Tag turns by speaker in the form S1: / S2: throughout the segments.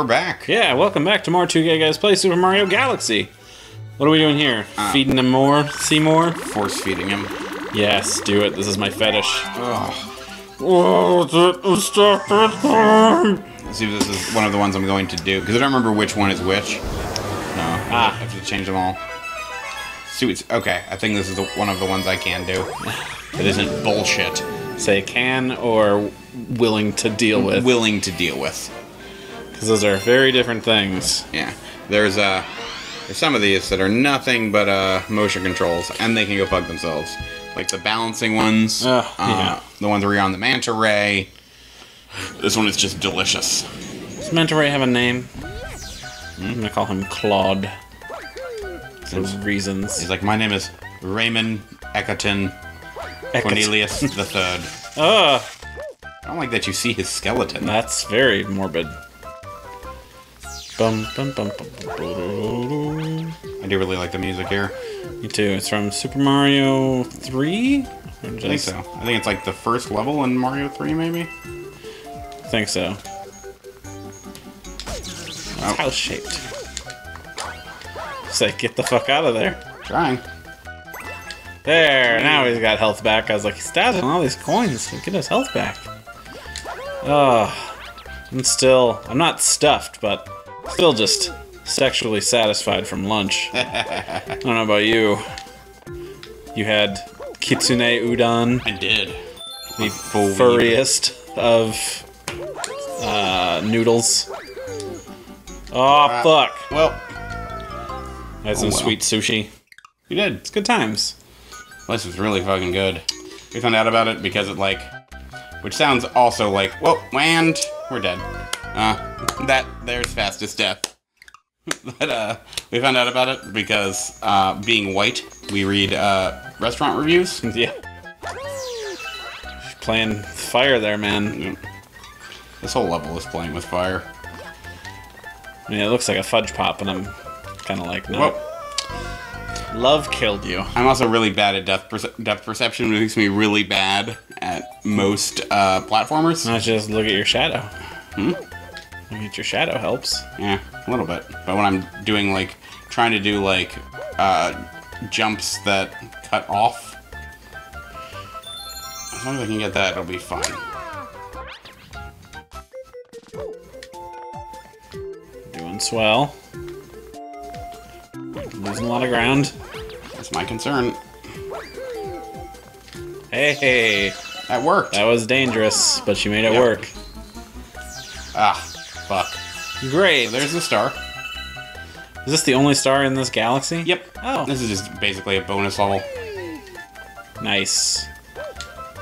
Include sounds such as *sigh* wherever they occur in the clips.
S1: we're back.
S2: Yeah, welcome back to more Two Gay Guys Play Super Mario Galaxy. What are we doing here?
S1: Uh,
S2: Feeding him more? See more?
S1: Force feeding him.
S2: Yes, do it. This is my fetish.
S1: Oh.
S2: Oh, stop it.
S1: Let's see if this is one of the ones I'm going to do because I don't remember which one is which. No,
S2: Ah.
S1: I have to change them all. Suits. okay. I think this is the, one of the ones I can do. That isn't bullshit.
S2: Say can or willing to deal with.
S1: Willing to deal with.
S2: Because those are very different things.
S1: Yeah. There's uh there's some of these that are nothing but uh motion controls and they can go fuck themselves. Like the balancing ones.
S2: Ugh,
S1: uh,
S2: yeah.
S1: The ones where you're on the manta ray. This one is just delicious.
S2: Does Manta Ray have a name? I'm gonna call him Claude. For reasons.
S1: He's like, my name is Raymond Egerton Cornelius the *laughs* Third.
S2: Ugh,
S1: I don't like that you see his skeleton.
S2: that's very morbid. Bum, bum, bum.
S1: I do really like the music here.
S2: Me too. It's from Super Mario 3?
S1: I think so. I think it's like the first level in Mario 3, maybe?
S2: I think so. Oh. It's
S1: Oh.
S2: house shaped. Just like, get the fuck out of there.
S1: Trying.
S2: There, now he's got health back. I was like, he's dodging all these coins. Get his health back. Oh, I'm still, I'm not stuffed, but still just sexually satisfied from lunch. *laughs* I don't know about you. You had kitsune udon,
S1: I did.
S2: the furriest of uh, noodles. Oh,
S1: Ah.
S2: fuck.
S1: Well,
S2: I had some
S1: well.
S2: sweet sushi.
S1: you did.
S2: It's good times.
S1: This was really fucking good. We found out about it because it like, which sounds also like, whoa, and we're dead. Uh, that there's fastest death. *laughs* but uh, we found out about it because uh, being white, we read uh, restaurant reviews. *laughs*
S2: Yeah. Playing fire there, man.
S1: This whole level is playing with fire.
S2: I mean, it looks like a fudge pop, and I'm kind of like, no. Love killed you.
S1: I'm also really bad at depth, perce- depth perception. It makes me really bad at most uh, platformers.
S2: Not just look at your shadow. Hmm? Look at your shadow helps.
S1: Yeah, a little bit. But when I'm doing like trying to do like uh, jumps that cut off, as long as I can get that, it'll be fine.
S2: Doing swell. Losing a lot of ground.
S1: That's my concern.
S2: Hey, hey.
S1: That worked.
S2: That was dangerous, but she made it
S1: Yep.
S2: work.
S1: Ah.
S2: Great.
S1: There's the star.
S2: Is this the only star in this galaxy?
S1: Yep.
S2: Oh.
S1: This is just basically a bonus level.
S2: Nice.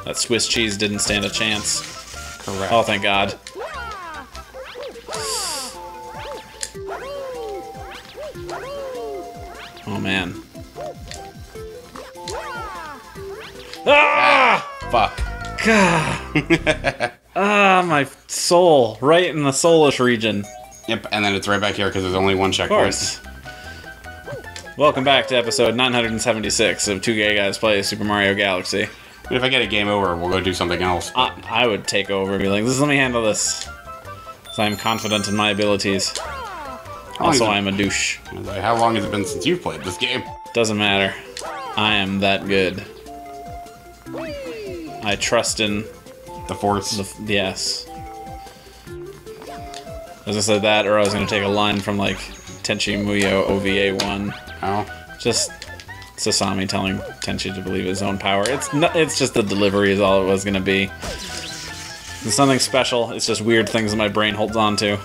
S2: That Swiss cheese didn't stand a chance.
S1: Correct.
S2: Oh, thank God. Oh, man. Ah!
S1: Fuck.
S2: God. *laughs* ah, my soul. Right in the soulish region.
S1: Yep, and then it's right back here because there's only one
S2: Of
S1: checkpoint.
S2: course. Welcome back to episode 976 of Two Gay Guys Play Super Mario Galaxy.
S1: But if I get a game over, we'll go do something else.
S2: I, I would take over and be like, let me handle this." So I'm confident in my abilities. Also, I'm a douche.
S1: Like, How long has it been since you've played this game?
S2: Doesn't matter. I am that good. I trust in
S1: The Force.
S2: the yes. As I said that, or I was gonna take a line from like Tenchi Muyo OVA one.
S1: oh.
S2: Just Sasami telling Tenchi to believe his own power. It's not, it's just the delivery is all it was gonna be. It's nothing special. It's just weird things that my brain holds on to.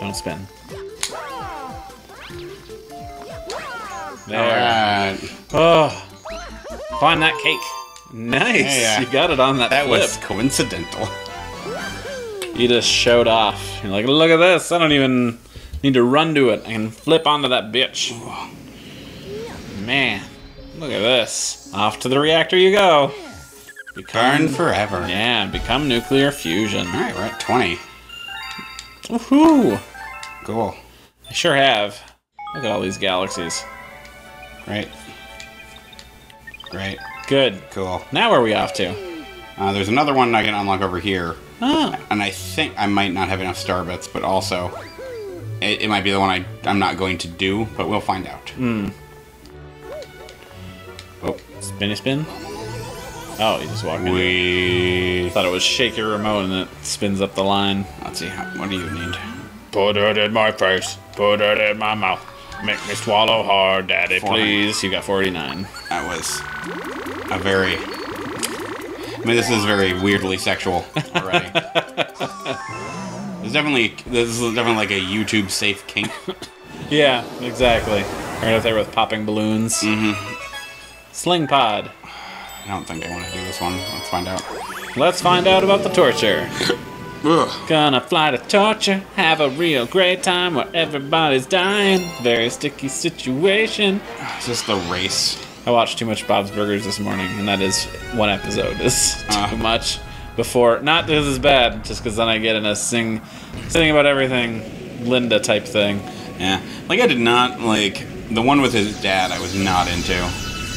S2: Don't spin. There. Oh, find that cake. Nice.
S1: Yeah.
S2: You got it on that,
S1: That
S2: flip.
S1: was coincidental.
S2: You just showed off. You're like, look at this. I don't even need to run to it. I can flip onto that bitch. Man, look at this. Off to the reactor you go.
S1: Burn
S2: Become,
S1: forever.
S2: yeah, become nuclear fusion.
S1: Alright, we're at 20.
S2: Woohoo!
S1: Cool.
S2: I sure have. Look at all these galaxies.
S1: Great. Great.
S2: Good.
S1: Cool.
S2: Now where are we off to?
S1: Uh, there's another one I can unlock over here.
S2: Oh.
S1: And I think I might not have enough star bits, but also it, it might be the one I, I'm not going to do, but we'll find out.
S2: Hmm.
S1: Oh,
S2: Spinny spin? Oh, you just walked in.
S1: we.
S2: thought it was shake your remote and it spins up the line.
S1: Let's see. How, what do you need?
S2: Put it in my face. Put it in my mouth. Make me swallow hard, daddy, please. You got 49.
S1: That was a very. I mean, this is very weirdly sexual already. *laughs* There's definitely this is definitely like a YouTube safe kink.
S2: Yeah, exactly. Right up there with popping balloons. Mm-hmm. Sling pod.
S1: I don't think I want to do this one. Let's find out.
S2: Let's find out about the torture. *laughs*
S1: Ugh.
S2: Gonna fly to torture, have a real great time where everybody's dying. Very sticky situation.
S1: It's just the race.
S2: I watched too much Bob's Burgers this morning, and that is one episode *laughs* is too
S1: Ah.
S2: much. Before, not this is bad, just because then I get in a sing, sing about everything, Linda type thing.
S1: Yeah, like I did not like the one with his dad. I was not into.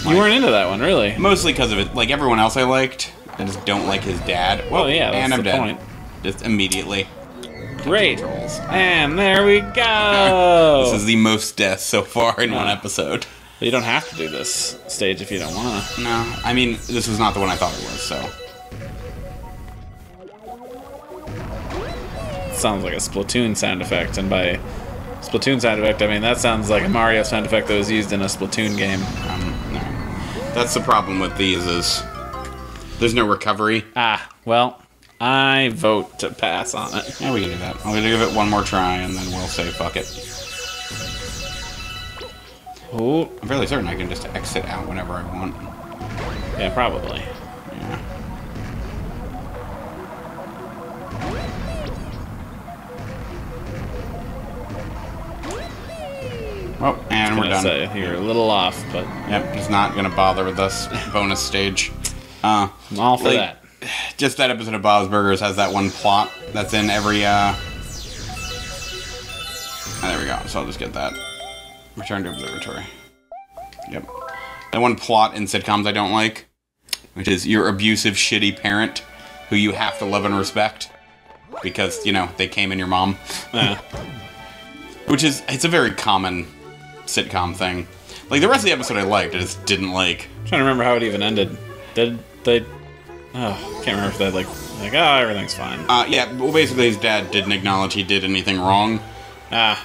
S2: You weren't into that one, really?
S1: Mostly because of it. Like everyone else, I liked. I just don't like his dad. Well,
S2: Oh, yeah, that's
S1: and I'm
S2: the
S1: dead.
S2: point.
S1: Just immediately.
S2: Great.
S1: Controls.
S2: And there we go. *laughs*
S1: This is the most deaths so far in one episode.
S2: you don't have to do this stage if you don't want to.
S1: No, I mean this was not the one I thought it was. So
S2: Sounds like a Splatoon sound effect, and by Splatoon sound effect, I mean that sounds like a Mario sound effect that was used in a Splatoon game.
S1: um, no. That's the problem with these is there's no recovery.
S2: Ah, well, I vote to pass on it.
S1: Yeah, we can do that. I'm gonna give it one more try and then we'll say fuck it.
S2: Oh,
S1: I'm fairly certain I can just exit out whenever I want.
S2: yeah, probably.
S1: Yeah. Oh, and we're done.
S2: say you're a little off, but
S1: Yep, just not gonna bother with this bonus stage. Uh,
S2: I'm all for
S1: Like-
S2: that.
S1: Just that episode of Bob's Burgers has that one plot that's in every. uh... ah, there we go. So I'll just get that. Return to observatory. Yep. That one plot in sitcoms I don't like, which is your abusive, shitty parent who you have to love and respect because you know they came in your mom.
S2: Yeah. *laughs*
S1: Which is it's a very common sitcom thing. Like the rest of the episode I liked, I just didn't like.
S2: I'm trying to remember how it even ended. Did they? Oh, can't remember if they like like oh everything's fine.
S1: Uh, yeah, well, basically his dad didn't acknowledge he did anything wrong.
S2: Ah,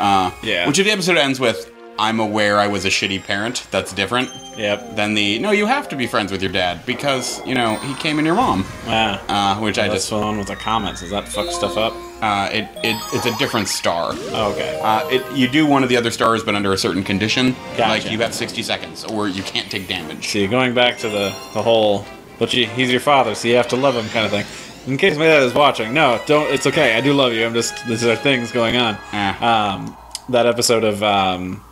S1: Uh,
S2: Yeah.
S1: Which if the episode ends with "I'm aware I was a shitty parent," that's different
S2: yep.
S1: than the "No, you have to be friends with your dad because you know he came in your mom."
S2: Ah,
S1: Uh, which I
S2: that's
S1: just
S2: one with the comments. Does that fuck stuff up?
S1: uh, it, it it's a different star.
S2: Oh, okay.
S1: Uh, it, you do one of the other stars, but under a certain condition.
S2: Gotcha.
S1: Like you have 60 seconds, or you can't take damage.
S2: See, going back to the the whole, but you, he's your father, so you have to love him kind of thing. In case my dad is watching, no, don't. It's okay. I do love you. I'm just these are things going on.
S1: Ah.
S2: Um, that episode of um,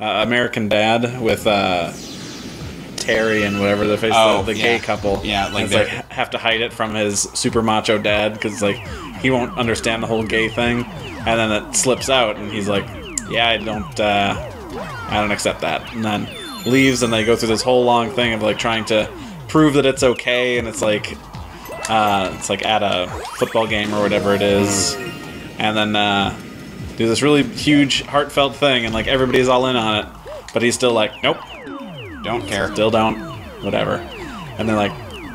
S2: uh, American Dad with uh, Terry and whatever the face,
S1: Oh,
S2: the, the
S1: yeah.
S2: gay couple.
S1: Yeah, like
S2: it's like have to hide it from his super macho dad because like he won't understand the whole gay thing, and then it slips out, and he's like, "Yeah, I don't, uh, I don't accept that," and then leaves, and they go through this whole long thing of like trying to prove that it's okay, and it's like, uh, it's like at a football game or whatever it is, and then uh, do this really huge heartfelt thing, and like everybody's all in on it, but he's still like, "Nope,
S1: Don't care.
S2: still don't, whatever. And they're like,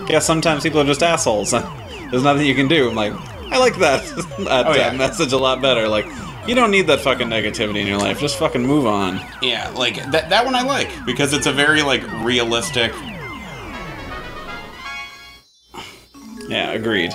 S2: yeah, sometimes people are just assholes. *laughs* There's nothing you can do. I'm like, I like that, *laughs* that
S1: Oh, yeah.
S2: message a lot better. Like, you don't need that fucking negativity in your life. Just fucking move on.
S1: Yeah, like that that one I like because it's a very like realistic.
S2: Yeah, agreed.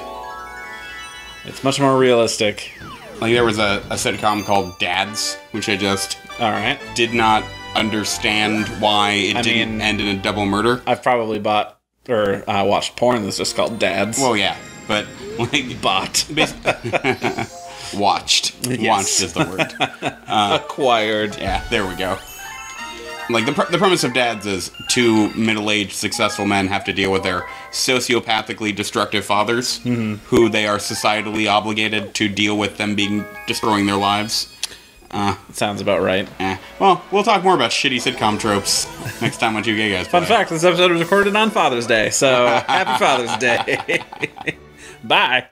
S2: It's much more realistic.
S1: Like there was a, a sitcom called Dads, which I just
S2: All right.
S1: did not understand why it
S2: I
S1: didn't
S2: mean-
S1: end in a double murder.
S2: I've probably bought or uh, watched porn that's just called Dads.
S1: Well, yeah, but like
S2: bought. *laughs* *laughs*
S1: watched. *laughs*
S2: Yes.
S1: Watched is the word.
S2: Acquired.
S1: Yeah, there we go. Like the, pr- the premise of Dads is two middle-aged successful men have to deal with their sociopathically destructive fathers, who they are societally obligated to deal with them being destroying their lives. Uh,
S2: Sounds about right.
S1: eh. Well, we'll talk more about shitty sitcom tropes next time on 2 Gay Guys.
S2: Fun fact: this episode was recorded on Father's Day, so *laughs* happy Father's Day. *laughs* Bye.